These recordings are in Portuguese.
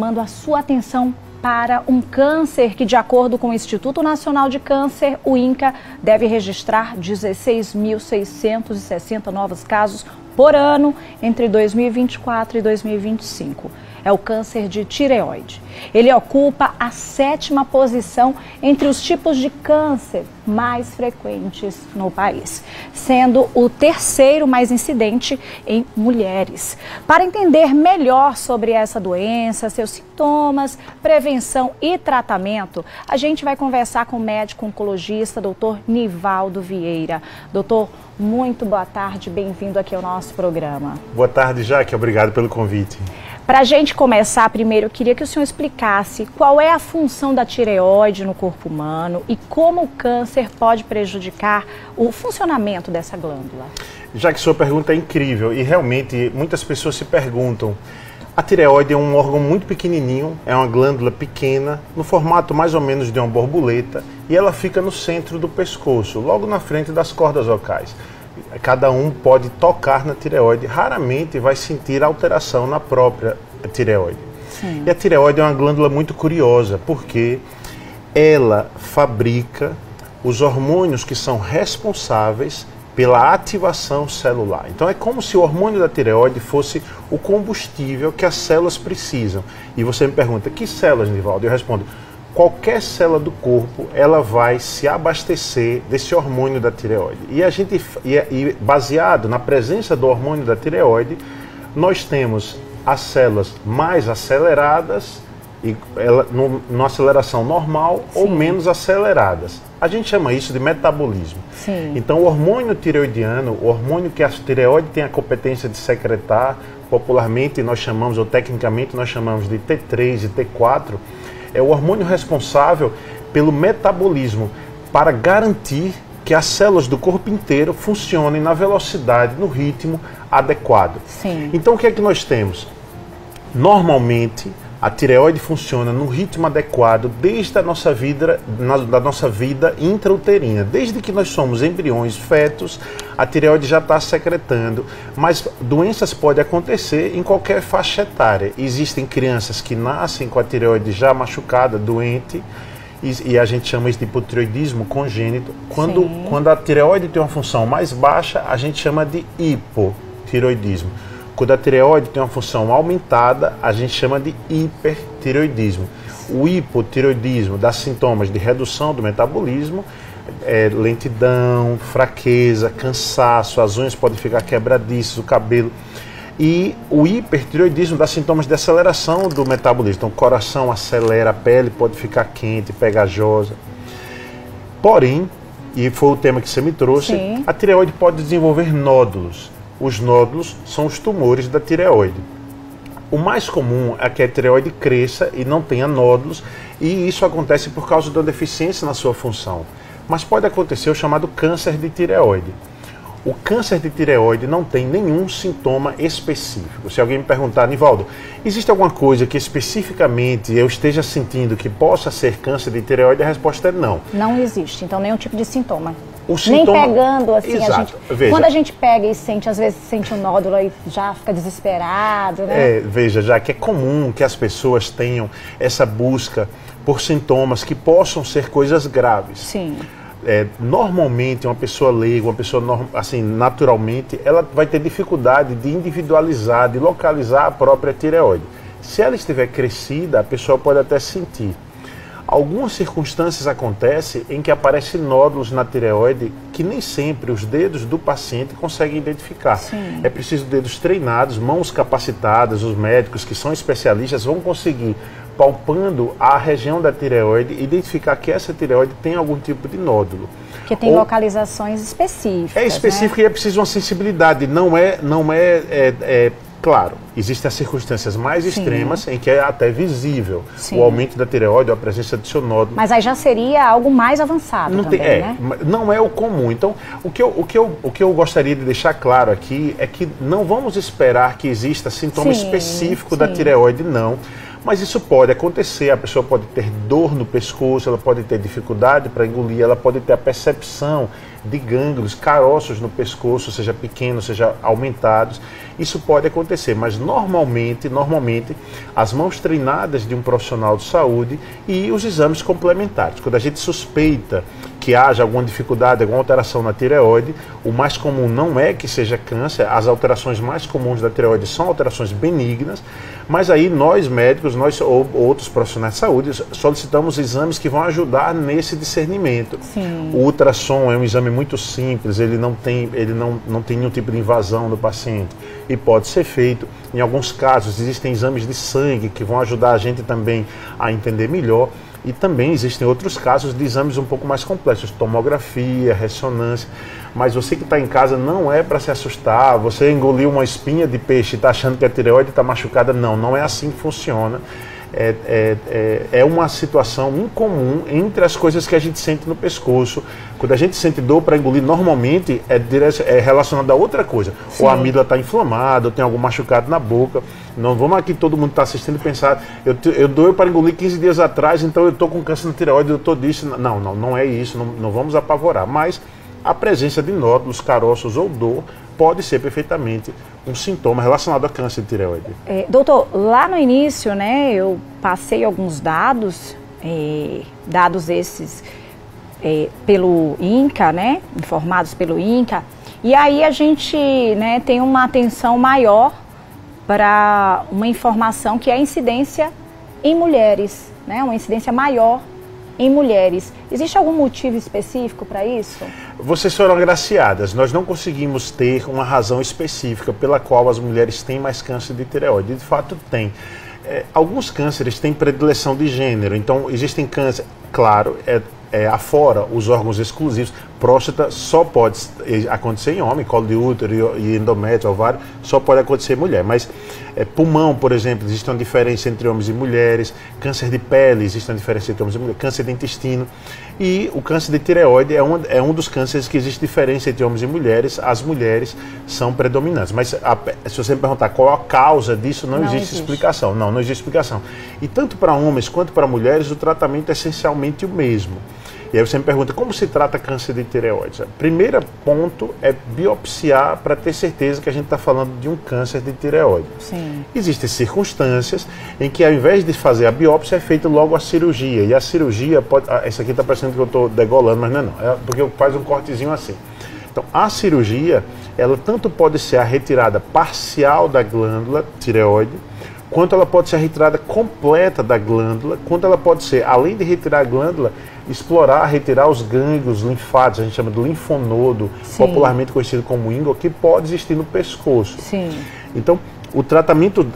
chamando a sua atenção para um câncer que, de acordo com o Instituto Nacional de Câncer, o INCA deve registrar 16.660 novos casos por ano entre 2024 e 2025 é o câncer de tireoide. Ele ocupa a sétima posição entre os tipos de câncer mais frequentes no país, sendo o terceiro mais incidente em mulheres. Para entender melhor sobre essa doença, seus sintomas, prevenção e tratamento, a gente vai conversar com o médico oncologista, doutor Nivaldo Vieira. Doutor, muito boa tarde, bem-vindo aqui ao nosso programa. Boa tarde, Jaque, obrigado pelo convite. Para a gente começar, primeiro eu queria que o senhor explicasse qual é a função da tireoide no corpo humano e como o câncer pode prejudicar o funcionamento dessa glândula. Já que sua pergunta é incrível e realmente muitas pessoas se perguntam. A tireoide é um órgão muito pequenininho, é uma glândula pequena, no formato mais ou menos de uma borboleta, e ela fica no centro do pescoço, logo na frente das cordas vocais cada um pode tocar na tireoide, raramente vai sentir alteração na própria tireoide. Sim. E a tireoide é uma glândula muito curiosa, porque ela fabrica os hormônios que são responsáveis pela ativação celular. Então é como se o hormônio da tireoide fosse o combustível que as células precisam. E você me pergunta, que células, Nivaldo? Eu respondo, qualquer célula do corpo ela vai se abastecer desse hormônio da tireoide. E a gente e, baseado na presença do hormônio da tireoide, nós temos as células mais aceleradas e ela, no, numa aceleração normal Sim. ou menos aceleradas. A gente chama isso de metabolismo. Sim. Então, o hormônio tireoidiano, o hormônio que a tireoide tem a competência de secretar, popularmente nós chamamos, ou tecnicamente nós chamamos de T3 e T4, é o hormônio responsável pelo metabolismo para garantir que as células do corpo inteiro funcionem na velocidade, no ritmo adequado. Sim. Então o que é que nós temos? Normalmente a tireoide funciona no ritmo adequado desde a nossa vida, na, da nossa vida intrauterina. Desde que nós somos embriões, fetos, a tireoide já está secretando. Mas doenças podem acontecer em qualquer faixa etária. Existem crianças que nascem com a tireoide já machucada, doente, e, e a gente chama isso de hipotireoidismo congênito. Quando, quando a tireoide tem uma função mais baixa, a gente chama de hipotireoidismo. Quando a tireoide tem uma função aumentada, a gente chama de hipertireoidismo. O hipotireoidismo dá sintomas de redução do metabolismo, é, lentidão, fraqueza, cansaço, as unhas podem ficar quebradiças, o cabelo. E o hipertireoidismo dá sintomas de aceleração do metabolismo. Então, o coração acelera, a pele pode ficar quente, pegajosa. Porém, e foi o tema que você me trouxe, Sim. a tireoide pode desenvolver nódulos. Os nódulos são os tumores da tireoide. O mais comum é que a tireoide cresça e não tenha nódulos, e isso acontece por causa da deficiência na sua função. Mas pode acontecer o chamado câncer de tireoide. O câncer de tireoide não tem nenhum sintoma específico. Se alguém me perguntar, Nivaldo, existe alguma coisa que especificamente eu esteja sentindo que possa ser câncer de tireoide? A resposta é não. Não existe, então nenhum tipo de sintoma. O sintoma... Nem pegando, assim, Exato. a gente. Veja. Quando a gente pega e sente, às vezes sente um nódulo e já fica desesperado, né? É, veja, já que é comum que as pessoas tenham essa busca por sintomas que possam ser coisas graves. Sim. É, normalmente uma pessoa leiga, uma pessoa assim naturalmente, ela vai ter dificuldade de individualizar, de localizar a própria tireoide. Se ela estiver crescida, a pessoa pode até sentir. Algumas circunstâncias acontecem em que aparecem nódulos na tireoide que nem sempre os dedos do paciente conseguem identificar. Sim. É preciso dedos treinados, mãos capacitadas, os médicos que são especialistas vão conseguir, palpando a região da tireoide, identificar que essa tireoide tem algum tipo de nódulo. Que tem Ou, localizações específicas. É específico né? e é preciso uma sensibilidade, não é, não é, é, é Claro, existem as circunstâncias mais Sim. extremas em que é até visível Sim. o aumento da tireoide ou a presença de nódulo. Mas aí já seria algo mais avançado não também, tem, é, né? Não é o comum. Então, o que, eu, o, que eu, o que eu gostaria de deixar claro aqui é que não vamos esperar que exista sintoma Sim. específico da tireoide, não. Mas isso pode acontecer, a pessoa pode ter dor no pescoço, ela pode ter dificuldade para engolir, ela pode ter a percepção de gânglios, caroços no pescoço, seja pequenos, seja aumentados. Isso pode acontecer, mas normalmente, normalmente, as mãos treinadas de um profissional de saúde e os exames complementares. Quando a gente suspeita que haja alguma dificuldade, alguma alteração na tireoide, o mais comum não é que seja câncer, as alterações mais comuns da tireoide são alterações benignas, mas aí nós médicos, nós ou outros profissionais de saúde, solicitamos exames que vão ajudar nesse discernimento. Sim. O ultrassom é um exame muito simples, ele não tem, ele não, não tem nenhum tipo de invasão no paciente e pode ser feito. Em alguns casos existem exames de sangue que vão ajudar a gente também a entender melhor. E também existem outros casos de exames um pouco mais complexos, tomografia, ressonância. Mas você que está em casa não é para se assustar. Você engoliu uma espinha de peixe e está achando que a tireoide está machucada. Não, não é assim que funciona. É, é, é, é, uma situação incomum entre as coisas que a gente sente no pescoço. Quando a gente sente dor para engolir, normalmente é, é relacionado a outra coisa. Sim. Ou a amígdala está inflamada, ou tem algum machucado na boca. Não vamos aqui todo mundo está assistindo pensar, eu, eu dou para engolir 15 dias atrás, então eu estou com câncer na tireoide, eu estou disso. Não, não, não é isso, não, não vamos apavorar. Mas a presença de nódulos, caroços ou dor pode ser perfeitamente um sintoma relacionado a câncer de tireoide. É, doutor, lá no início, né, eu passei alguns dados, é, dados esses é, pelo INCA, né, informados pelo INCA, e aí a gente né, tem uma atenção maior para uma informação que é a incidência em mulheres, né, uma incidência maior em mulheres. Existe algum motivo específico para isso? Vocês foram agraciadas. Nós não conseguimos ter uma razão específica pela qual as mulheres têm mais câncer de tireoide. De fato, tem. É, alguns cânceres têm predileção de gênero, então existem câncer, claro, é, é, afora os órgãos exclusivos, próstata só pode acontecer em homem, colo de útero e endométrio, ovário, só pode acontecer em mulher. Mas é, pulmão, por exemplo, existe uma diferença entre homens e mulheres. Câncer de pele, existe uma diferença entre homens e mulheres. Câncer de intestino. E o câncer de tireoide é um, é um dos cânceres que existe diferença entre homens e mulheres. As mulheres são predominantes. Mas a, se você me perguntar qual a causa disso, não, não existe, existe explicação. Não, não existe explicação. E tanto para homens quanto para mulheres, o tratamento é essencialmente o mesmo. E aí você me pergunta como se trata câncer de tireoide. Primeiro ponto é biopsiar para ter certeza que a gente está falando de um câncer de tireoide. Sim. Existem circunstâncias em que ao invés de fazer a biópsia é feita logo a cirurgia. E a cirurgia pode. Ah, essa aqui está parecendo que eu estou degolando, mas não é não. É porque faz um cortezinho assim. Então a cirurgia, ela tanto pode ser a retirada parcial da glândula tireoide, quanto ela pode ser a retirada completa da glândula, quanto ela pode ser, além de retirar a glândula, explorar, retirar os gânglios linfáticos, a gente chama de linfonodo, Sim. popularmente conhecido como íngua, que pode existir no pescoço. Sim. Então, o tratamento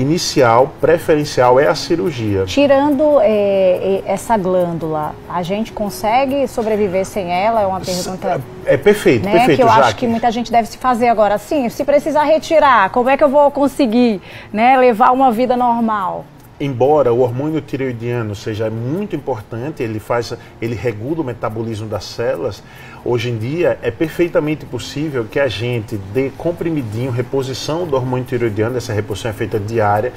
inicial, preferencial, é a cirurgia. Tirando é, essa glândula, a gente consegue sobreviver sem ela? É uma pergunta. É, é perfeito, né? perfeito. Que eu Jaque. acho que muita gente deve se fazer agora. Sim, se precisar retirar, como é que eu vou conseguir né, levar uma vida normal? Embora o hormônio tireoidiano seja muito importante, ele faz, ele regula o metabolismo das células, hoje em dia é perfeitamente possível que a gente dê comprimidinho, reposição do hormônio tireoidiano, essa reposição é feita diária,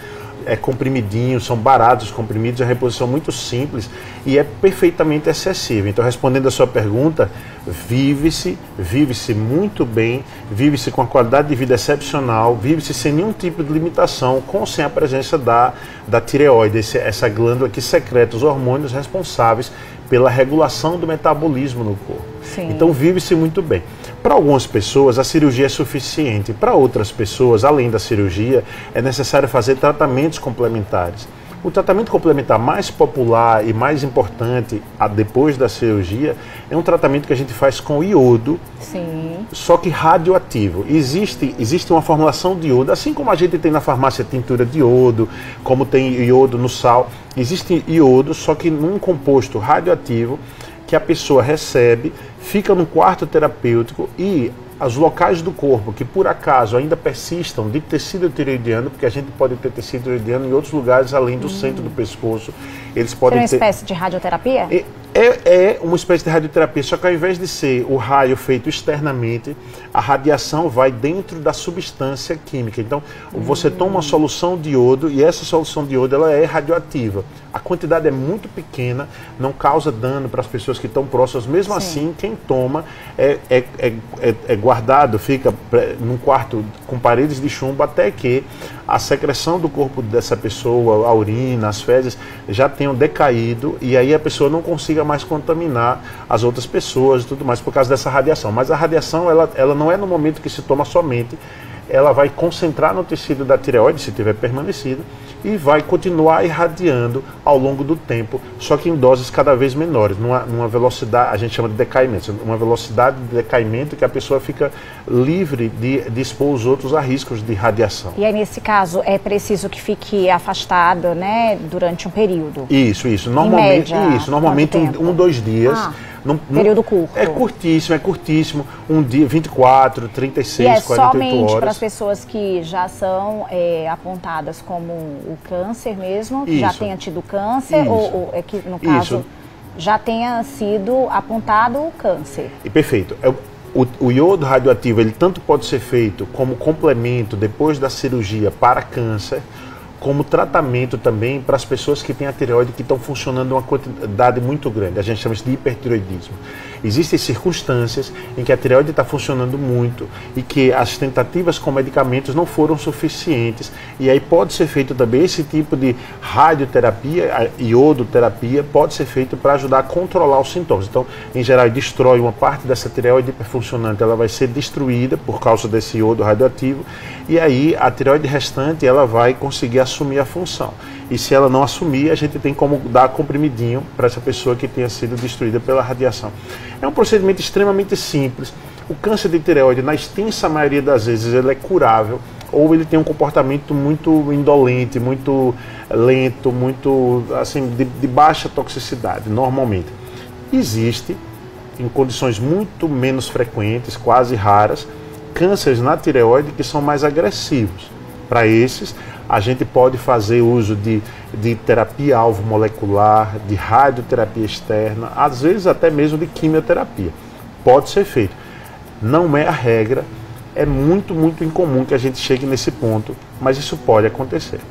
é comprimidinho, são baratos os comprimidos, é uma reposição muito simples e é perfeitamente acessível. Então, respondendo a sua pergunta, vive-se, vive-se muito bem, vive-se com a qualidade de vida excepcional, vive-se sem nenhum tipo de limitação, com sem a presença da, da tireoide, esse, essa glândula que secreta os hormônios responsáveis pela regulação do metabolismo no corpo. Sim. Então vive-se muito bem. Para algumas pessoas, a cirurgia é suficiente. Para outras pessoas, além da cirurgia, é necessário fazer tratamentos complementares. O tratamento complementar mais popular e mais importante depois da cirurgia é um tratamento que a gente faz com iodo, Sim. só que radioativo. Existe, existe uma formulação de iodo, assim como a gente tem na farmácia tintura de iodo, como tem iodo no sal, existe iodo, só que num composto radioativo que a pessoa recebe, fica no quarto terapêutico e os locais do corpo que por acaso ainda persistam de tecido tireoidiano, porque a gente pode ter tecido tireoidiano em outros lugares além do hum. centro do pescoço, eles podem Seria uma ter... espécie de radioterapia? E É, é, uma espécie de radioterapia, só que ao invés de ser o raio feito externamente, a radiação vai dentro da substância química. Então, você toma uma solução de iodo e essa solução de iodo ela é radioativa. A quantidade é muito pequena, não causa dano para as pessoas que estão próximas. Mesmo Sim. assim, quem toma é, é, é, é, guardado, fica num quarto com paredes de chumbo até que a secreção do corpo dessa pessoa, a urina, as fezes, já tenham decaído e aí a pessoa não consiga mais contaminar as outras pessoas e tudo mais por causa dessa radiação. Mas a radiação, ela, ela não é no momento que se toma somente, ela vai concentrar no tecido da tireoide, se tiver permanecido, e vai continuar irradiando ao longo do tempo, só que em doses cada vez menores, numa, numa velocidade, a gente chama de decaimento, uma velocidade de decaimento que a pessoa fica livre de, de expor os outros a riscos de radiação. E aí, nesse caso, é preciso que fique afastado, né, durante um período? Isso, isso. Normalmente, média, isso, normalmente um, um, dois dias. Ah. Período curto. É curtíssimo, é curtíssimo. Um dia, 24, 36, e é 48 somente para as pessoas que já são é, apontadas como o câncer mesmo, que já tenha tido câncer, ou, ou, é que no caso Isso. já tenha sido apontado o câncer. E perfeito. É, o, o, iodo radioativo ele tanto pode ser feito como complemento depois da cirurgia para câncer, como tratamento também para as pessoas que têm a tireoide que estão funcionando uma quantidade muito grande. A gente chama isso de hipertiroidismo. Existem circunstâncias em que a tireoide está funcionando muito e que as tentativas com medicamentos não foram suficientes. E aí pode ser feito também esse tipo de radioterapia, iodoterapia, pode ser feito para ajudar a controlar os sintomas. Então, em geral, destrói uma parte dessa tireoide hiperfuncionante, ela vai ser destruída por causa desse iodo radioativo. E aí a tireoide restante ela vai conseguir assumir a função. E se ela não assumir, a gente tem como dar comprimidinho para essa pessoa que tenha sido destruída pela radiação. É um procedimento extremamente simples. O câncer de tireoide, na extensa maioria das vezes, ele é curável ou ele tem um comportamento muito indolente, muito lento, muito assim de, de baixa toxicidade, normalmente. Existe em condições muito menos frequentes, quase raras, cânceres na tireoide que são mais agressivos. Para esses, a gente pode fazer uso de, de terapia alvo molecular, de radioterapia externa, às vezes até mesmo de quimioterapia. Pode ser feito. Não é a regra, é muito, muito incomum que a gente chegue nesse ponto, mas isso pode acontecer.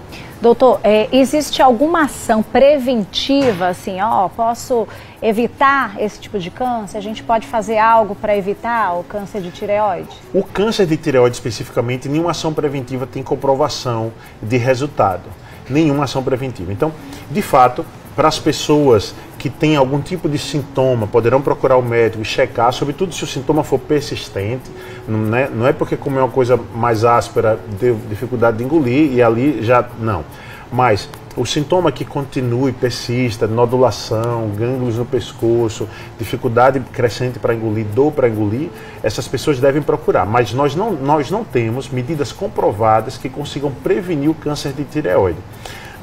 Doutor, é, existe alguma ação preventiva, assim, ó, posso evitar esse tipo de câncer? A gente pode fazer algo para evitar o câncer de tireoide? O câncer de tireoide, especificamente, nenhuma ação preventiva tem comprovação de resultado. Nenhuma ação preventiva. Então, de fato, para as pessoas que têm algum tipo de sintoma, poderão procurar o médico e checar, sobretudo se o sintoma for persistente, não é, não é porque comer uma coisa mais áspera deu dificuldade de engolir e ali já não. Mas o sintoma que continue, persista, nodulação, gânglios no pescoço, dificuldade crescente para engolir, dor para engolir, essas pessoas devem procurar. Mas nós não, nós não temos medidas comprovadas que consigam prevenir o câncer de tireoide.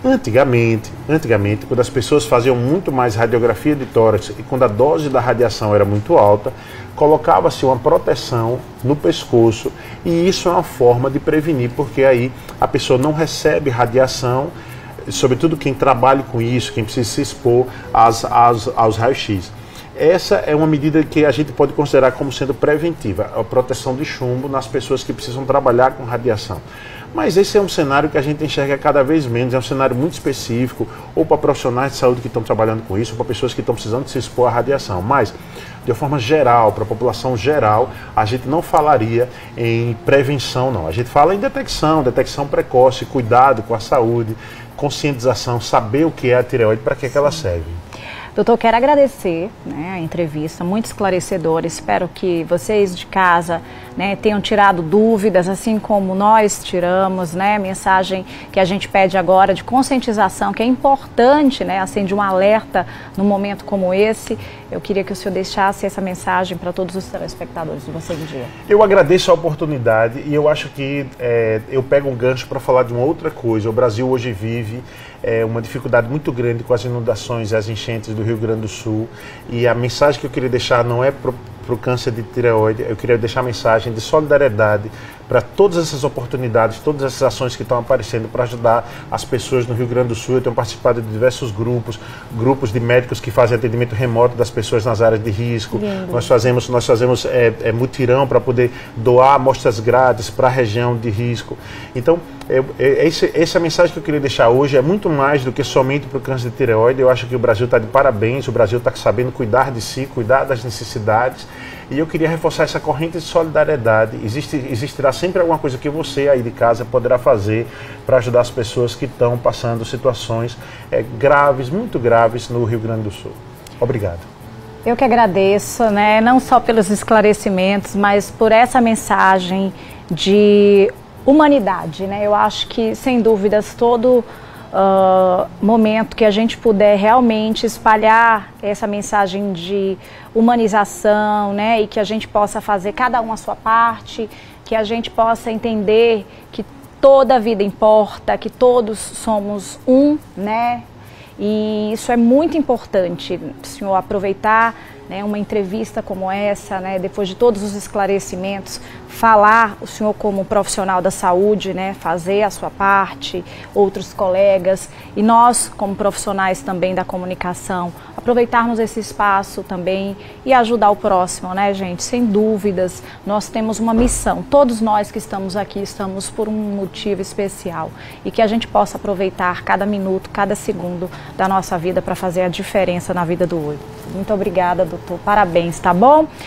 Antigamente, antigamente, quando as pessoas faziam muito mais radiografia de tórax e quando a dose da radiação era muito alta, colocava-se uma proteção no pescoço e isso é uma forma de prevenir, porque aí a pessoa não recebe radiação, sobretudo quem trabalha com isso, quem precisa se expor às, às, aos raios-x. Essa é uma medida que a gente pode considerar como sendo preventiva, a proteção de chumbo nas pessoas que precisam trabalhar com radiação. Mas esse é um cenário que a gente enxerga cada vez menos, é um cenário muito específico, ou para profissionais de saúde que estão trabalhando com isso, ou para pessoas que estão precisando se expor à radiação. Mas, de uma forma geral, para a população geral, a gente não falaria em prevenção, não. A gente fala em detecção, detecção precoce, cuidado com a saúde, conscientização, saber o que é a tireoide, para que, é que ela serve. Doutor, quero agradecer né, a entrevista, muito esclarecedora. Espero que vocês de casa né, tenham tirado dúvidas, assim como nós tiramos, né? Mensagem que a gente pede agora de conscientização, que é importante, né? Acende um alerta num momento como esse. Eu queria que o senhor deixasse essa mensagem para todos os telespectadores do Você em Dia. Eu agradeço a oportunidade e eu acho que é, eu pego um gancho para falar de uma outra coisa. O Brasil hoje vive é, uma dificuldade muito grande com as inundações e as enchentes do Rio Grande do Sul. E a mensagem que eu queria deixar não é para o câncer de tireoide, eu queria deixar a mensagem de solidariedade para todas essas oportunidades, todas essas ações que estão aparecendo para ajudar as pessoas no Rio Grande do Sul. Eu tenho participado de diversos grupos, grupos de médicos que fazem atendimento remoto das pessoas nas áreas de risco. Lindo. Nós fazemos, nós fazemos é, é, mutirão para poder doar amostras grátis para a região de risco. Então, é, é, essa é a mensagem que eu queria deixar hoje. É muito mais do que somente para o câncer de tireoide. Eu acho que o Brasil está de parabéns. O Brasil está sabendo cuidar de si, cuidar das necessidades. E eu queria reforçar essa corrente de solidariedade. Existe, existirá sempre alguma coisa que você aí de casa poderá fazer para ajudar as pessoas que estão passando situações é, graves, muito graves no Rio Grande do Sul. Obrigado. Eu que agradeço, né, não só pelos esclarecimentos, mas por essa mensagem de humanidade, né? Eu acho que, sem dúvidas, todo uh, momento que a gente puder realmente espalhar essa mensagem de humanização, né? E que a gente possa fazer cada um a sua parte, que a gente possa entender que toda vida importa, que todos somos um, né? E isso é muito importante, senhor, aproveitar né, uma entrevista como essa, né, depois de todos os esclarecimentos, falar, o senhor como profissional da saúde, né, fazer a sua parte, outros colegas e nós como profissionais também da comunicação, aproveitarmos esse espaço também e ajudar o próximo, né, gente? Sem dúvidas, nós temos uma missão. Todos nós que estamos aqui estamos por um motivo especial e que a gente possa aproveitar cada minuto, cada segundo da nossa vida para fazer a diferença na vida do outro. Muito obrigada, doutor. Parabéns, tá bom?